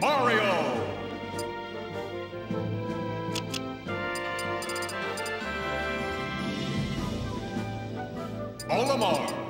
Mario! Olimar!